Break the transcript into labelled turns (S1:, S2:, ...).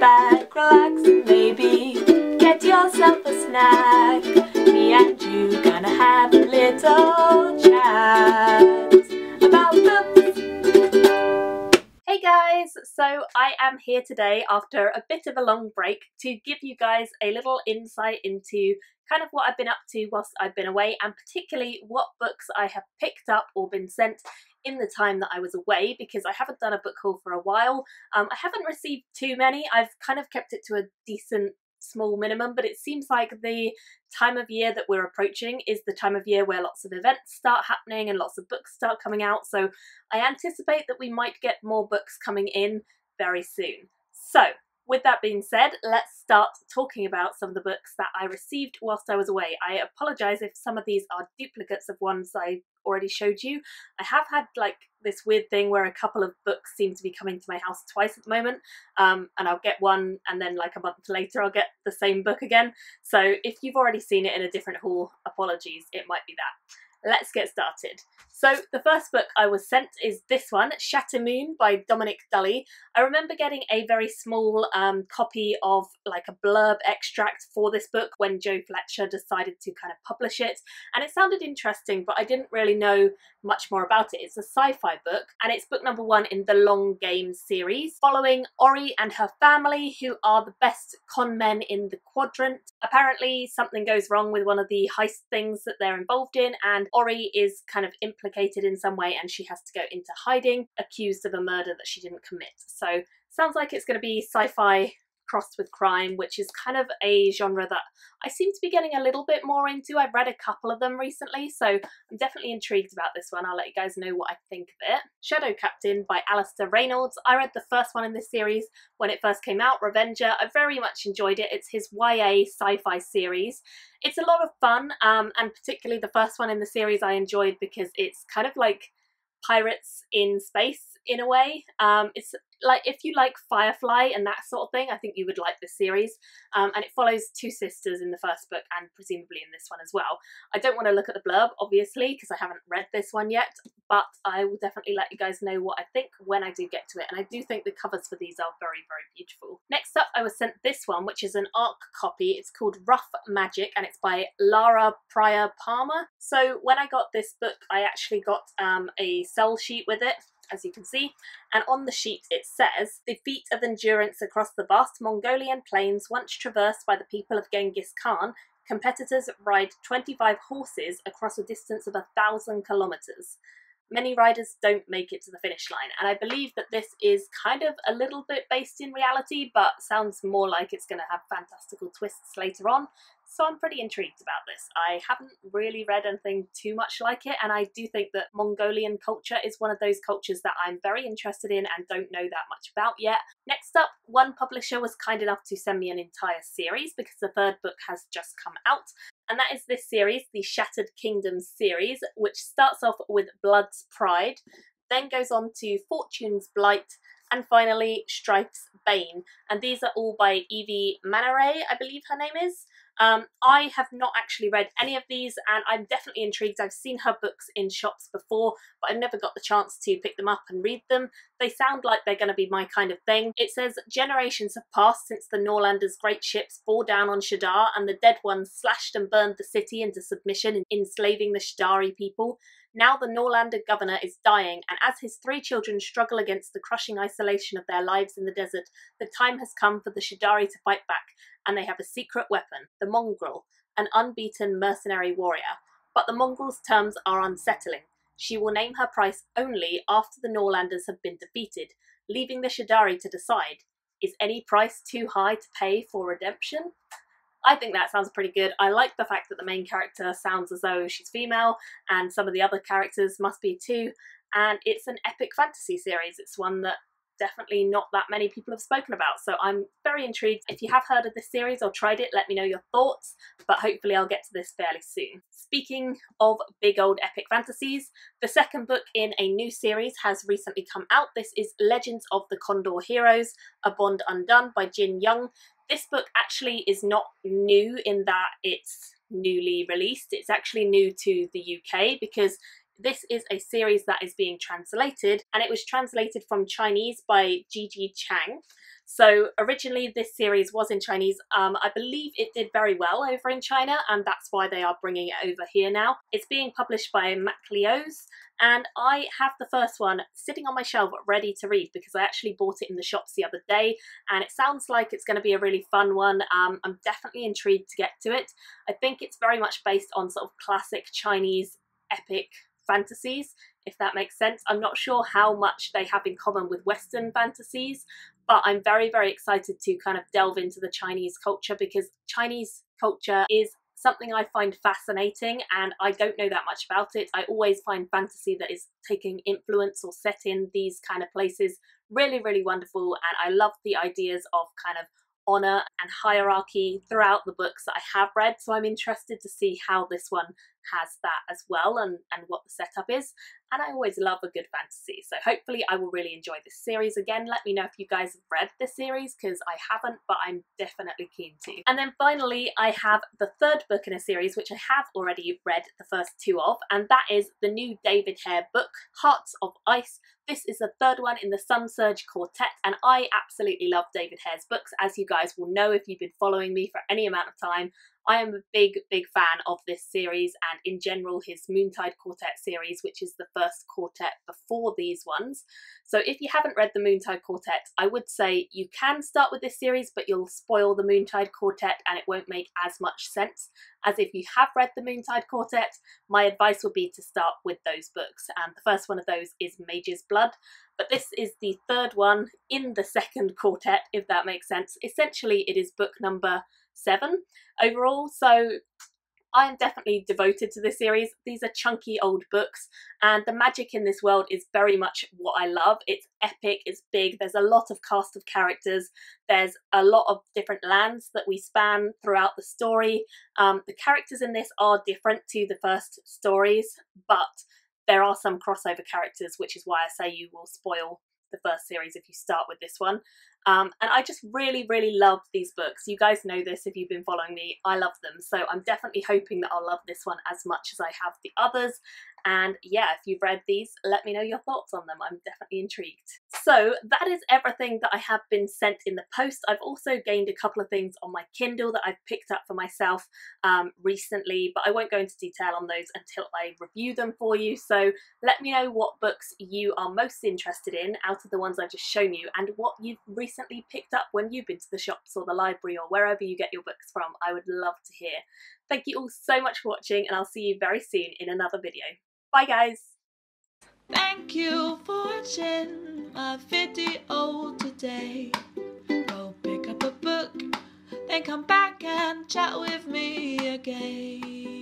S1: back, relax, maybe get yourself a snack. Me and you gonna have a little chat guys, so I am here today after a bit of a long break to give you guys a little insight into kind of what I've been up to whilst I've been away and particularly what books I have picked up or been sent in the time that I was away because I haven't done a book haul for a while. Um, I haven't received too many. I've kind of kept it to a decent small minimum, but it seems like the time of year that we're approaching is the time of year where lots of events start happening and lots of books start coming out. So I anticipate that we might get more books coming in very soon. So with that being said, let's start talking about some of the books that I received whilst I was away. I apologise if some of these are duplicates of ones I already showed you. I have had like this weird thing where a couple of books seem to be coming to my house twice at the moment, um, and I'll get one and then like a month later I'll get the same book again. So if you've already seen it in a different haul, apologies, it might be that let's get started. So the first book I was sent is this one, Shatter Moon by Dominic Dulley. I remember getting a very small um, copy of like a blurb extract for this book when Jo Fletcher decided to kind of publish it and it sounded interesting but I didn't really know much more about it. It's a sci-fi book and it's book number one in the Long Game series following Ori and her family who are the best con men in the quadrant. Apparently something goes wrong with one of the heist things that they're involved in and Ori is kind of implicated in some way and she has to go into hiding, accused of a murder that she didn't commit. So sounds like it's going to be sci-fi crossed with crime, which is kind of a genre that I seem to be getting a little bit more into. I've read a couple of them recently, so I'm definitely intrigued about this one. I'll let you guys know what I think of it. Shadow Captain by Alastair Reynolds. I read the first one in this series when it first came out, Revenger. I very much enjoyed it. It's his YA sci-fi series. It's a lot of fun, um, and particularly the first one in the series I enjoyed because it's kind of like pirates in space in a way. Um, it's like if you like Firefly and that sort of thing, I think you would like this series. Um, and it follows two sisters in the first book and presumably in this one as well. I don't want to look at the blurb, obviously, because I haven't read this one yet, but I will definitely let you guys know what I think when I do get to it. And I do think the covers for these are very, very beautiful. Next up, I was sent this one, which is an ARC copy. It's called Rough Magic and it's by Lara Prior Palmer. So when I got this book, I actually got um, a sell sheet with it as you can see, and on the sheet it says, the feat of endurance across the vast Mongolian plains once traversed by the people of Genghis Khan, competitors ride 25 horses across a distance of a thousand kilometres. Many riders don't make it to the finish line, and I believe that this is kind of a little bit based in reality, but sounds more like it's going to have fantastical twists later on, so I'm pretty intrigued about this. I haven't really read anything too much like it, and I do think that Mongolian culture is one of those cultures that I'm very interested in and don't know that much about yet. Next up, one publisher was kind enough to send me an entire series because the third book has just come out, and that is this series, the Shattered Kingdoms series, which starts off with Blood's Pride, then goes on to Fortune's Blight, and finally Strife's Bane. And these are all by Evie Manieri, I believe her name is. Um, I have not actually read any of these and I'm definitely intrigued. I've seen her books in shops before, but I've never got the chance to pick them up and read them. They sound like they're going to be my kind of thing. It says, generations have passed since the Norlanders' great ships bore down on Shadar and the dead ones slashed and burned the city into submission, enslaving the Shadari people. Now the Norlander governor is dying, and as his three children struggle against the crushing isolation of their lives in the desert, the time has come for the Shadari to fight back, and they have a secret weapon, the Mongrel, an unbeaten mercenary warrior. But the Mongrel's terms are unsettling. She will name her price only after the Norlanders have been defeated, leaving the Shadari to decide. Is any price too high to pay for redemption? I think that sounds pretty good. I like the fact that the main character sounds as though she's female and some of the other characters must be too. And it's an epic fantasy series. It's one that definitely not that many people have spoken about. So I'm very intrigued. If you have heard of this series or tried it, let me know your thoughts, but hopefully I'll get to this fairly soon. Speaking of big old epic fantasies, the second book in a new series has recently come out. This is Legends of the Condor Heroes, A Bond Undone by Jin Yong. This book actually is not new in that it's newly released. It's actually new to the UK because This is a series that is being translated, and it was translated from Chinese by Gigi Chang. So originally this series was in Chinese. Um, I believe it did very well over in China and that's why they are bringing it over here now. It's being published by MacLehose and I have the first one sitting on my shelf ready to read because I actually bought it in the shops the other day and it sounds like it's going to be a really fun one. Um, I'm definitely intrigued to get to it. I think it's very much based on sort of classic Chinese epic fantasies, if that makes sense. I'm not sure how much they have in common with Western fantasies, but I'm very, very excited to kind of delve into the Chinese culture because Chinese culture is something I find fascinating and I don't know that much about it. I always find fantasy that is taking influence or set in these kind of places really, really wonderful. And I love the ideas of kind of honor and hierarchy throughout the books that I have read. So I'm interested to see how this one has that as well and, and what the setup is. And I always love a good fantasy. So hopefully I will really enjoy this series. Again, let me know if you guys have read this series because I haven't, but I'm definitely keen to. And then finally, I have the third book in a series, which I have already read the first two of, and that is the new David Hair book, Hearts of Ice, this is the third one in the Sunsurge Quartet, and I absolutely love David Hair's books, as you guys will know if you've been following me for any amount of time. I am a big, big fan of this series and in general his Moontide Quartet series, which is the first quartet before these ones. So if you haven't read the Moontide Quartet, I would say you can start with this series, but you'll spoil the Moontide Quartet and it won't make as much sense as if you have read the Moontide Quartet. My advice would be to start with those books. And the first one of those is Mage's Blood, but this is the third one in the second quartet, if that makes sense. Essentially, it is book number seven overall. So I am definitely devoted to this series. These are chunky old books, and the magic in this world is very much what I love. It's epic, it's big, there's a lot of cast of characters, there's a lot of different lands that we span throughout the story. Um, the characters in this are different to the first stories, but there are some crossover characters, which is why I say you will spoil the first series if you start with this one. Um, and I just really, really love these books. You guys know this if you've been following me. I love them. So I'm definitely hoping that I'll love this one as much as I have the others. And yeah, if you've read these, let me know your thoughts on them. I'm definitely intrigued. So that is everything that I have been sent in the post. I've also gained a couple of things on my Kindle that I've picked up for myself um, recently, but I won't go into detail on those until I review them for you. So let me know what books you are most interested in out of the ones I've just shown you and what you've recently picked up when you've been to the shops or the library or wherever you get your books from. I would love to hear. Thank you all so much for watching and I'll see you very soon in another video. Bye guys!
S2: Thank you for watching my video today. Go pick up a book, then come back and chat with me again.